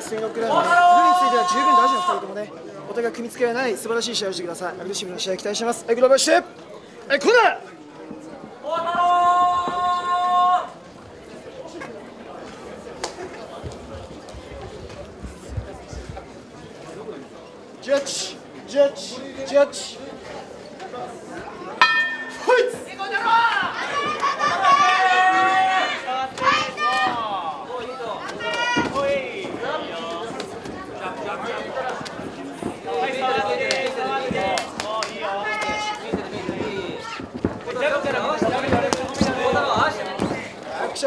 スイングクラウンのルについては十分大事な2人ともねお互い組み付けがない素晴らしい試合をしてください。アグレッシブな試合期待してます。はいグローバーしてはいコーナー。ジャッジジャッジジャッジファイト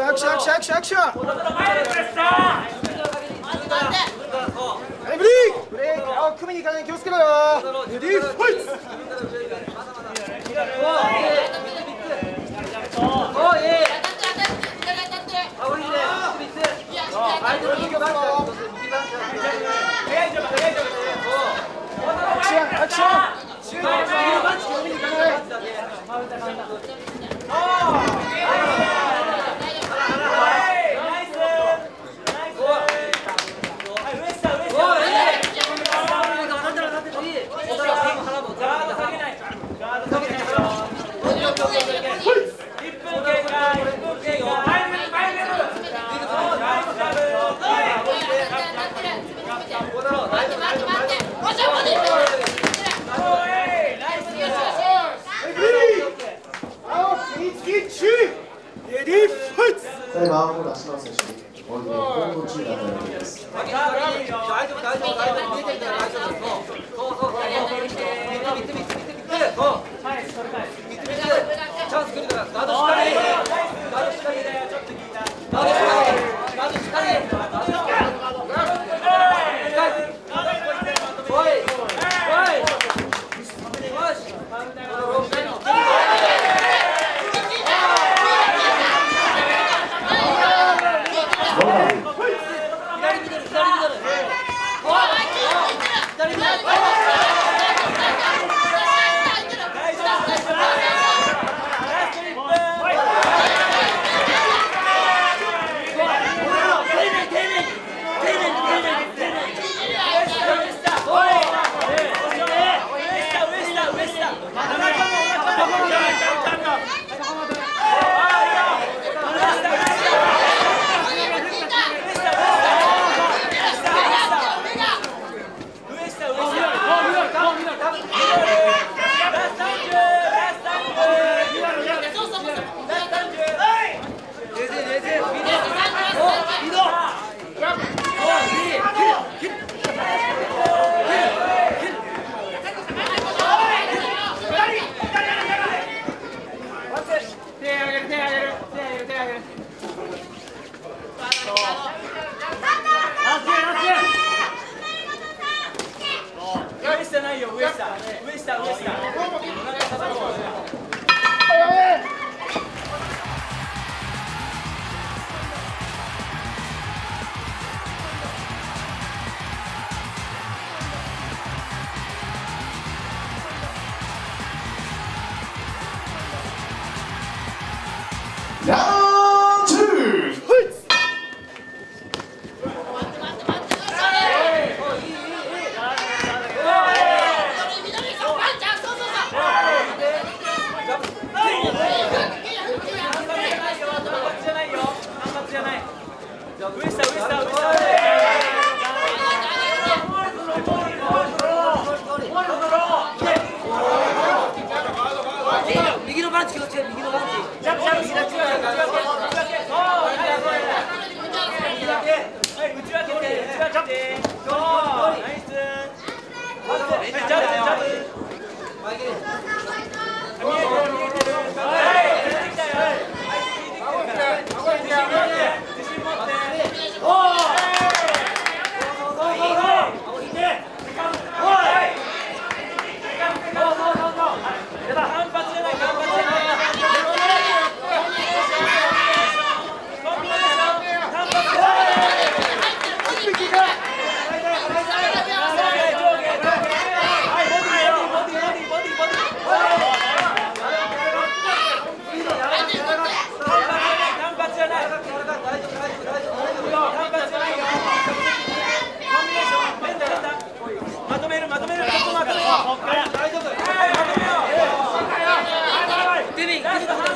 アクションアクションアクションブレーブレーキあ組みに行かない気をつけろよレディーファイアクションアクション組みに行かない青組み付き注意レディーファイトただいま青コーナー島野選手にオンデーコント中が与えられています大丈夫大丈夫大丈夫大丈夫見てたら大丈夫そうそうそうそう見て見て見て見て見てそう見て見てチャンス来るから。ガードしっかりガードしっかりガードしっかりガードしっかりガードしっかりおいおいよし左ミドル左ミドル左ミドル左ミドル上下ないよ上下。上下上下。ラ Done. Thank you.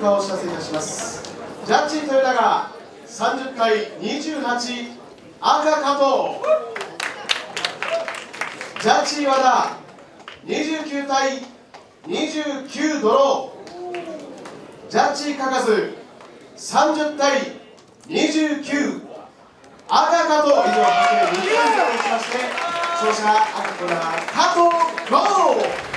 果をお知らせいたします。ジャッジ豊田が30対28赤加藤。ジャッジ和田29対29ドロー。ジャッジかかず30対29赤加藤。以上8名2回戦を打ちまして勝者赤加藤が加藤ゴー。